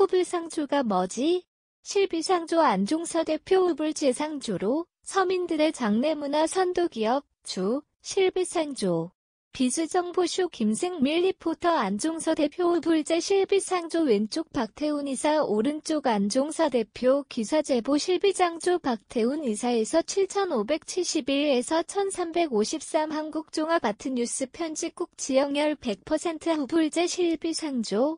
후불상조가 뭐지? 실비상조 안종서 대표 후불제상조로 서민들의 장래문화 선도기업 주 실비상조 비수정보쇼 김생밀 리포터 안종서 대표 후불제 실비상조 왼쪽 박태훈 이사 오른쪽 안종서 대표 기사 제보 실비장조 박태훈 이사에서 7571에서 1353 한국종합아트뉴스 편집 국 지영열 100% 후불제 실비상조